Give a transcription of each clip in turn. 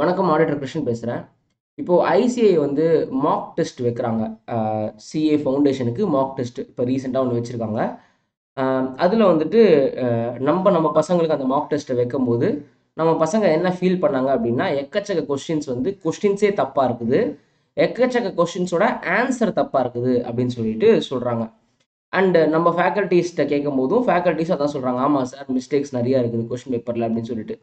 வணக்கம் ஆடிட்டர் கிருஷ்ணன் பேசுகிறேன் இப்போது ஐசிஐ வந்து மாக் டெஸ்ட் வைக்கிறாங்க. சிஏ ஃபவுண்டேஷனுக்கு மாக் டெஸ்ட் இப்போ ரீசெண்டாக ஒன்று வச்சுருக்காங்க. அதில் வந்துட்டு நம்ம நம்ம பசங்களுக்கு அந்த மாக் டெஸ்ட்டை வைக்கும்போது நம்ம பசங்க என்ன ஃபீல் பண்ணாங்க அப்படின்னா எக்கச்சக்க கொஸ்டின்ஸ் வந்து கொஸ்டின்ஸே தப்பாக இருக்குது. எக்கச்சக்க கொஸ்டின்ஸோட ஆன்சர் தப்பாக இருக்குது அப்படின்னு சொல்லிட்டு சொல்கிறாங்க அண்டு நம்ம ஃபேக்கல்ட்டிஸ்ட்டை கேட்கும் போதும் ஃபேக்கல்ட்டிஸ் அதான் சொல்கிறாங்க ஆமாம் சார் மிஸ்டேக்ஸ் நிறையா இருக்குது கொஸ்டின் பேப்பரில் அப்படின்னு சொல்லிட்டு.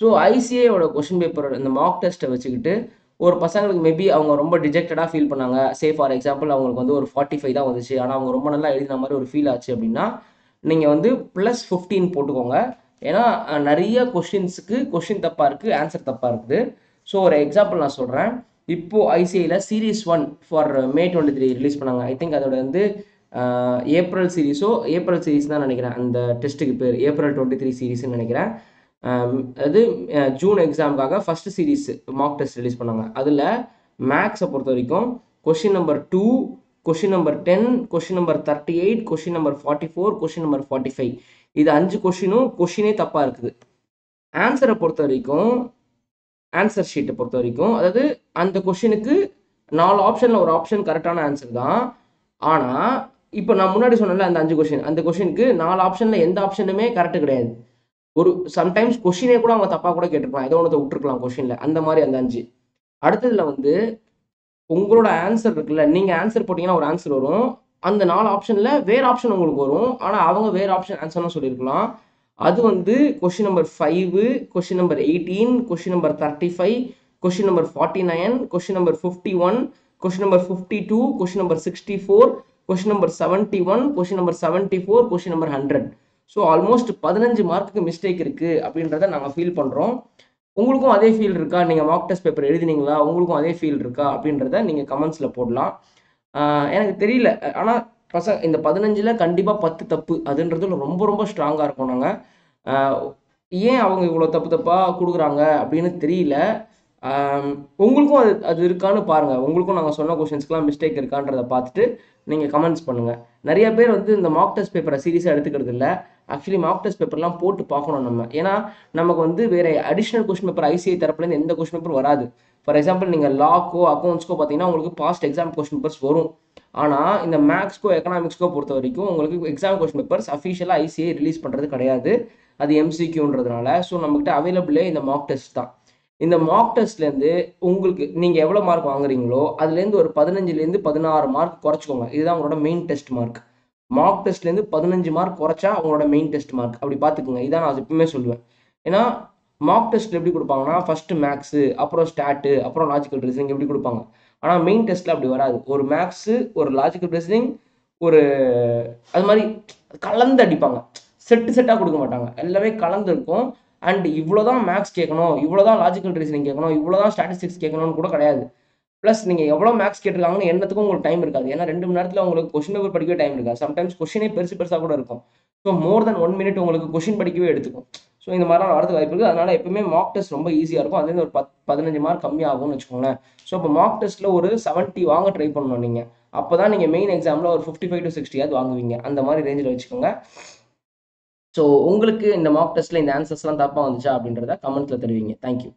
ஸோ ஐசிஏயோட கொஷின் பேப்பரோட இந்த மார்க் டெஸ்ட்டை வச்சுக்கிட்டு ஒரு பசங்களுக்கு மேபி அவங்க ரொம்ப டிஜெக்டடாக ஃபீல் பண்ணாங்க. சே ஃபார் எக்ஸாம்பிள் அவங்களுக்கு வந்து ஒரு ஃபார்ட்டி ஃபைவ் தான் வந்துச்சு. ஆனால் அவங்க ரொம்ப நல்லா எழுதின மாதிரி ஒரு ஃபீல் ஆச்சு அப்படின்னா நீங்கள் வந்து ப்ளஸ் ஃபிஃப்டீன் போட்டுக்கோங்க. ஏன்னா நிறைய கொஷின்ஸுக்கு கொஷின் தப்பாக இருக்குது ஆன்சர் தப்பாக இருக்குது. ஸோ ஒரு எக்ஸாம்பிள் நான் சொல்கிறேன் இப்போது ஐசிஐயில் series one for May twenty three release பண்ணாங்க. ஐ திங்க் அதோட வந்து ஏப்ரல் சீரீஸோ ஏப்ரல் சீரீஸ் தான் நினைக்கிறேன். அந்த டெஸ்ட்டுக்கு பேர் ஏப்ரல் டுவெண்ட்டி த்ரீ சீரீஸ்னு நினைக்கிறேன். அது June எக்ஸாமுக்காக first series mock test release பண்ணாங்க. அதில் மேக்ஸை பொறுத்த வரைக்கும் question number two question number ten question number thirty eight question number forty four question number forty five இது அஞ்சு கொஷினும் கொஷினே தப்பாக இருக்குது. ஆன்சரை பொறுத்த வரைக்கும் ஆன்சர் ஷீட்டை பொறுத்த வரைக்கும் அதாவது அந்த கொஷினுக்கு நாலு ஆப்ஷனில் ஒரு ஆப்ஷன் கரெக்டான ஆன்சர் தான். ஆனால் இப்போ நான் முன்னாடி சொன்னல அந்த அஞ்சு கொஷின் அந்த கொஷினுக்கு நாலு ஆப்ஷனில் எந்த ஆப்ஷனுமே கரெக்டு கிடையாது. ஒரு சம்டைம்ஸ் கொஷினே கூட அவங்க தப்பாக கூட கேட்டிருக்கலாம் ஏதோ ஒன்று விட்டுருக்கலாம் கொஷினில் அந்த மாதிரி அந்த அஞ்சு அடுத்ததுல வந்து உங்களோட ஆன்சர் இருக்குல்ல நீங்கள் ஆன்சர் போட்டிங்கன்னா ஒரு ஆன்சர் வரும் அந்த நாலு ஆப்ஷனில் வேறு ஆப்ஷன் உங்களுக்கு வரும் ஆனால் அவங்க வேறு ஆப்ஷன் ஆன்சர்னு சொல்லியிருக்கலாம் அது வந்து question number five question number eighteen question number thirty five question number forty nine question number fifty one question number fifty two question number sixty four question number seventy one question number seventy four question number hundred so almost பதினஞ்சு மார்க்குக்கு mistake இருக்குது அப்படின்றத நாங்கள் feel பண்ணுறோம் உங்களுக்கும் அதே feel இருக்கா? நீங்கள் மார்க் டெஸ்ட் பேப்பர் எழுதினீங்களா? உங்களுக்கும் அதே ஃபீல் இருக்கா? அப்படின்றத நீங்கள் கமெண்ட்ஸில் போடலாம். எனக்கு தெரியல. ஆனால் பசங்க இந்த பதினஞ்சில் கண்டிப்பாக பத்து தப்பு அதுன்றது ரொம்ப ரொம்ப ஸ்ட்ராங்காக இருக்கும் நாங்கள் ஏன் அவங்க இவ்வளோ தப்பு தப்பாக கொடுக்குறாங்க அப்படின்னு தெரியல. உங்களுக்கும் அது அது இருக்கான்னு பாருங்கள் உங்களுக்கும் நாங்கள் சொன்ன கொஷின்ஸ்க்குலாம் மிஸ்டேக் இருக்கான்றதை பார்த்துட்டு நீங்கள் கமெண்ட்ஸ் பண்ணுங்கள் நிறைய பேர் வந்து இந்த மாக் டெஸ்ட் பேப்பரை சீரியஸாக எடுத்துக்கிறது இல்லை. ஆக்சுவலி மாக் டெஸ்ட் பேப்பர்லாம் போட்டு பார்க்கணும் நம்ம. ஏன்னா நமக்கு வந்து வேறு அடிஷ்னல் கொஸ்டின் பேப்பர் ஐசிஐ தரப்புலேருந்து எந்த கொஸ்டின் பேப்பர் வராது. ஃபார் எக்ஸாம்பிள் நீங்கள் லாக்கோ அக்கௌண்ட்ஸ்க்கோ பார்த்தீங்கன்னா உங்களுக்கு பாஸ்ட் எக்ஸாம் கொஸ்டின் பேப்பர்ஸ் வரும். ஆனால் இந்த மேக்ஸ்க்கோ எக்கனாமிக்ஸ்க்கோ பொறுத்த வரைக்கும் உங்களுக்கு எக்ஸாம் கொஸ்டின் பேப்பர்ஸ் அஃபிஷியலாக ஐசிஐ ரிலீஸ் பண்ணுறது கிடையாது. அது எம்சிக்யூன்றதுனால ஸோ நம்மகிட்ட அவைலபிளே இந்த மாக் டெஸ்ட் தான். இந்த மாக் டெஸ்ட்லேருந்து உங்களுக்கு நீங்கள் எவ்வளோ மார்க் வாங்குறீங்களோ அதுலேருந்து ஒரு பதினஞ்சுலேருந்து பதினாறு மார்க் குறைச்சிக்கோங்க. இதுதான் உங்களோட மெயின் டெஸ்ட் மார்க் மார்க் டெஸ்ட்லேருந்து பதினஞ்சு மார்க் குறைச்சா உங்களோட மெயின் டெஸ்ட் மார்க் அப்படி பார்த்துக்குங்க. இதான் நான் எப்பவுமே சொல்லுவேன். ஏன்னா மார்க் டெஸ்ட்டில் எப்படி கொடுப்பாங்கன்னா ஃபஸ்ட்டு மேக்ஸு அப்புறம் ஸ்டாட்டு அப்புறம் லாஜிக்கல் ரீசனிங் எப்படி கொடுப்பாங்க. ஆனால் மெயின் டெஸ்ட்டில் அப்படி வராது. ஒரு மேக்ஸு ஒரு லாஜிக்கல் ரீசனிங் ஒரு அது மாதிரி கலந்து அடிப்பாங்க. செட்டு செட்டாக கொடுக்க மாட்டாங்க. எல்லாமே கலந்து இருக்கும் அண்ட் இவ்வளோதான் மேக்ஸ் கேட்கணும் இவ்வளோதான் லாஜிக்கல் ரீசனிங் கேட்கணும் இவ்வளோதான் ஸ்டாட்டிஸ்டிக்ஸ் கேட்கணும்னு கூட கிடையாது. ப்ளஸ் நீங்கள் எவ்வளோ மேக்ஸ் கேட்டிருக்காங்கன்னு எண்ணத்துக்கும் உங்களுக்கு டைம் இருக்காது. ஏன்னா ரெண்டு மணி நேரத்தில் உங்களுக்கு கொஷின் பேப்பர் படிக்கவே டைம் இருக்காது. சம்டைம்ஸ் கொஷினே பெருசு பெருசாக கூட இருக்கும். So more then one minute உங்களுக்கு கொஷின் படிக்கவே எடுத்துக்கும். ஸோ இந்த மாதிரிலாம் வரது வாய்ப்பு இருக்குது. அதனால் எப்பவுமே மார்க் டெஸ்ட் ரொம்ப ஈஸியாக இருக்கும். அதுலேருந்து ஒரு பத் பதினஞ்சு மார்க் கம்மியாகும்னு வச்சுக்கோங்களேன். ஸோ இப்போ மார்க் டெஸ்ட்டில் ஒரு 70 வாங்க ட்ரை பண்ணணும் நீங்கள் அப்போ தான் நீங்கள் மெயின் எக்ஸாமில் ஒரு ஃபிஃப்டி ஃபைவ் டு சிக்ஸ்டியாவது வாங்குவீங்க. அந்த மாதிரி ரேஞ்சில் வச்சுக்கோங்க. ஸோ உங்களுக்கு இந்த மார்க் டெஸ்ட்டில் இந்த ஆன்சர்ஸ்லாம் தப்பாக வந்துச்சா அப்படின்றத கமெண்ட்டில் தெரிவிங்க. தேங்க்யூ